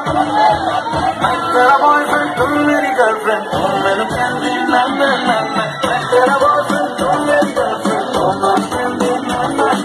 I got a boyfriend, too many girlfriend, too many friends in London. I got a boyfriend, too many girlfriend, too many friends in London.